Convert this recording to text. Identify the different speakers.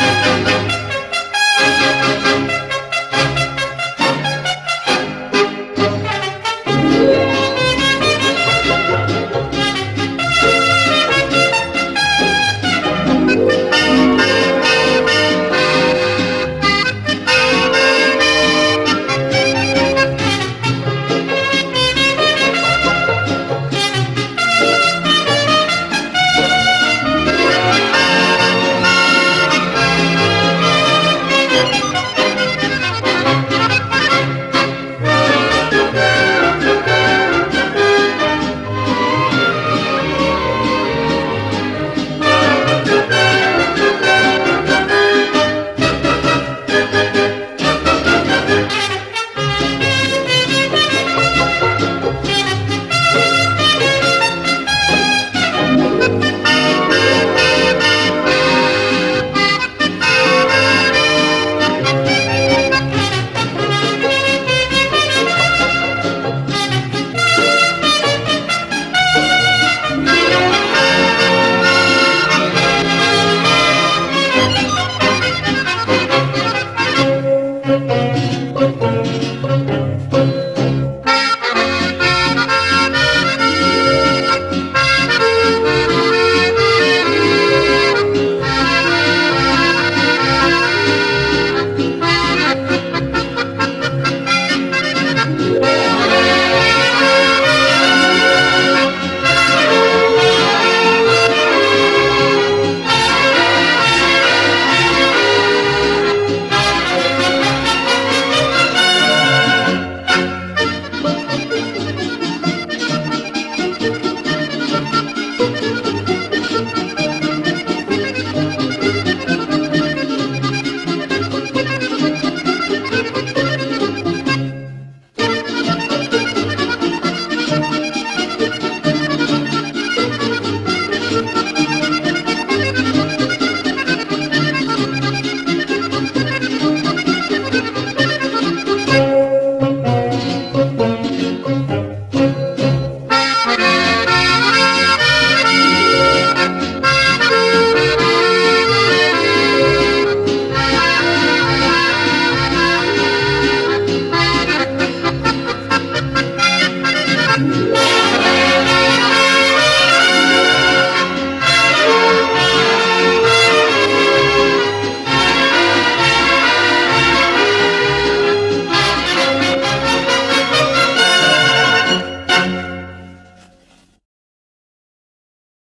Speaker 1: Música